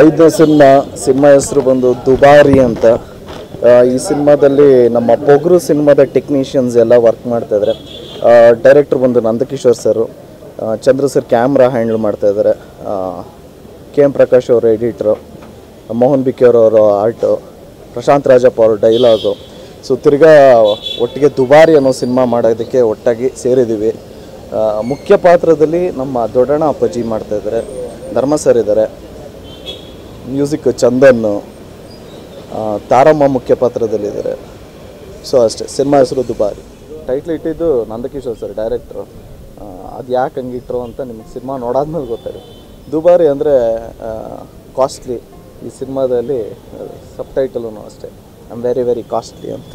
ಐದನೇ cinema cinema ಹೆಸರು ಬಂದು ದುಬಾರಿ ಅಂತ. ಈ ಸಿನಿಮಾದಲ್ಲಿ ನಮ್ಮ ಪೊಗರು ಸಿನಿಮಾದ ಟೆಕ್ನಿಷಿಯನ್ಸ್ ಎಲ್ಲ ವರ್ಕ್ ಮಾಡ್ತಾ ಇದ್ದಾರೆ ಡೈರೆಕ್ಟರ್ ಬಂದು Nandakishore sir Chandra sir camera handle ಮಾಡ್ತಾ ಇದ್ದಾರೆ ಕೆ ಎಂ ಪ್ರಕಾಶ್ ಅವರು ಎಡಿಟ್ರು ಮೋಹನ್ ಬಿಕ್ಕಿಯವ್ರ ಅವರು ಆರ್ಟು ಪ್ರಶಾಂತ್ ರಾಜಪ್ಪ ಅವರು ಡೈಲಾಗು ಸೊ ತಿರ್ಗಾ ಒಟ್ಟಿಗೆ ದುಬಾರಿ ಅನ್ನೋ ಸಿನಿಮಾ ಮಾಡೋದಕ್ಕೆ ಒಟ್ಟಾಗಿ ಸೇರಿದ್ದೀವಿ ಮುಖ್ಯ ಪಾತ್ರದಲ್ಲಿ ನಮ್ಮ ದೊಡ್ಡಣ್ಣ ಅಪ್ಪಾಜಿ ಮಾಡ್ತಾಯಿದ್ದಾರೆ ಧರ್ಮ ಸರ್ ಇದ್ದಾರೆ ಮ್ಯೂಸಿಕ್ ಚಂದನ್ ಆ, ತಾರಮ್ಮ ಮುಖ್ಯ ಪಾತ್ರದಲ್ಲಿದ್ದಾರೆ. ಸೊ ಅಷ್ಟೇ ಸಿನಿಮಾ ಹೆಸರು ದುಬಾರಿ. ಟೈಟ್ಲ್ ಇಟ್ಟಿದ್ದು ನಂದಕಿಶೋರ್ ಸರ್ ಡೈರೆಕ್ಟ್ರು ಅದು ಯಾಕೆ ಹಂಗಿಟ್ರು ಅಂತ ನಿಮ್ಗೆ ಸಿನಿಮಾ ನೋಡಾದ್ಮೇಲೆ ಗೊತ್ತಾಗುತ್ತೆ ದುಬಾರಿ ಅಂದರೆ ಕಾಸ್ಟ್ಲಿ ಈ ಸಿನಿಮಾದಲ್ಲಿ ಸಬ್ ಟೈಟಲೂ ಅಷ್ಟೇ. I am very very costly ಅಂತ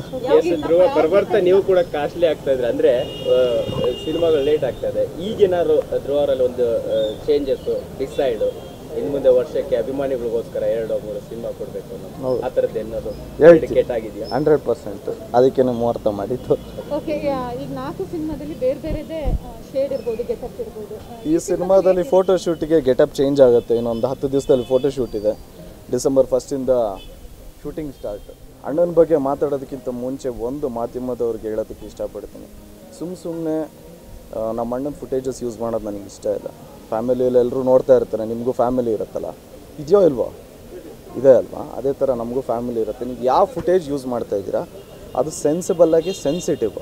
ಧ್ರುವ ಬರ್ಬರ್ತಾ ನೀವು ಕೂಡ ಕಾಸ್ಟ್ಲಿ ಆಗ್ತಾ ಇದ್ರೆ. ಅಂದ್ರೆ ಸಿನಿಮಾಗಳು ಲೇಟ್ ಆಗ್ತಾ ಇದೆ. ಈಗೇನಾದ್ರು ಧ್ರುವರಲ್ಲಿ ಒಂದು ಚೇಂಜಸ್ ಡಿಸೈಡ್ ಇನ್ನು ಮುಂದೆ ವರ್ಷಕ್ಕೆ ಅಭಿಮಾನಿಗಳಿಗೋಸ್ಕರ ಎರಡು ಮೂರು ಸಿನಿಮಾ ಕೊಡಬೇಕು ಅನ್ನೋ ಆ ಥರದ್ದು ಏನಾದ್ರು. ಟಿಕೆಟ್ ಆಗಿದೆಯಾ? Hundred percent. ಅದಕ್ಕೆ ಮುಹೂರ್ತ ಮಾಡಿತ್ತು ಓಕೆ ಈಗ ನಾಲ್ಕು ಸಿನಿಮಾದಲ್ಲಿ ಬೇರೆ ಬೇರೆದೇ ಶೇಡ್ ಇರ್ಬೋದು ಗೆಟಪ್ ಇರ್ಬೋದು. ಈ ಸಿನಿಮಾದಲ್ಲಿ ಫೋಟೋ ಶೂಟಿಗೆ ಗೆಟಪ್ ಚೇಂಜ್ ಆಗುತ್ತೆ. ಇನ್ನೊಂದು ಹತ್ತು ದಿವಸದಲ್ಲಿ ಫೋಟೋ ಶೂಟ್ ಇದೆ. ಡಿಸೆಂಬರ್ ಫಸ್ಟಿಂದ ಶೂಟಿಂಗ್ ಸ್ಟಾರ್ಟ್ ಅಣ್ಣನ ಬಗ್ಗೆ ಮಾತಾಡೋದಕ್ಕಿಂತ ಮುಂಚೆ ಒಂದು ಮಾಧ್ಯಮದವ್ರಿಗೆ ಹೇಳೋದಕ್ಕೆ ಇಷ್ಟಪಡ್ತೀನಿ. ಸುಮ್ಮ ಸುಮ್ಮನೆ ನಮ್ಮ ಅಣ್ಣನ ಫುಟೇಜಸ್ ಯೂಸ್ ಮಾಡೋದು ನನಗೆ ಇಷ್ಟ ಇಲ್ಲ. ಫ್ಯಾಮಿಲಿಯಲ್ಲಿ ಎಲ್ಲರೂ ನೋಡ್ತಾ ಇರ್ತಾರೆ, ನಿಮಗೂ ಫ್ಯಾಮಿಲಿ ಇರುತ್ತಲ್ಲ? ಇದೆಯೋ ಇಲ್ವೋ? ಇದೆ ಅಲ್ವಾ? ಅದೇ ಥರ ನಮಗೂ ಫ್ಯಾಮಿಲಿ ಇರುತ್ತೆ. ನೀವು ಯಾವ ಫುಟೇಜ್ ಯೂಸ್ ಮಾಡ್ತಾ ಇದ್ದೀರಾ, ಅದು ಸೆನ್ಸಿಬಲ್ಲಾಗಿ ಸೆನ್ಸಿಟಿವ್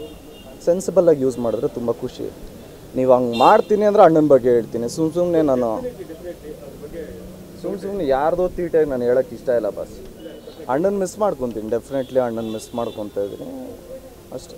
ಸೆನ್ಸಿಬಲ್ಲಾಗಿ ಯೂಸ್ ಮಾಡಿದ್ರೆ ತುಂಬ ಖುಷಿ. ನೀವು ಹಂಗೆ ಮಾಡ್ತೀನಿ ಅಂದರೆ ಅಣ್ಣನ ಬಗ್ಗೆ ಹೇಳ್ತೀನಿ. ಸುಮ್ಮ ಸುಮ್ಮನೆ ನಾನು ಸುಮ್ಮ ಸುಮ್ಮನೆ ಯಾರ್ದೋ ತೀಟಾಗಿ ನಾನು ಹೇಳೋಕ್ಕೆ ಇಷ್ಟ ಇಲ್ಲ, ಬಸ್. ಅಣ್ಣನ ಮಿಸ್ ಮಾಡ್ಕೊತೀನಿ. ಡೆಫಿನೆಟ್ಲಿ ಅಣ್ಣನ ಮಿಸ್ ಮಾಡ್ಕೊತಾ ಇದ್ದೀನಿ. ಅಷ್ಟೇ.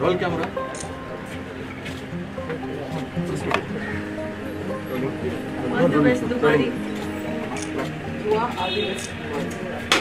Roll camera All the best, Dubari. You are all the best.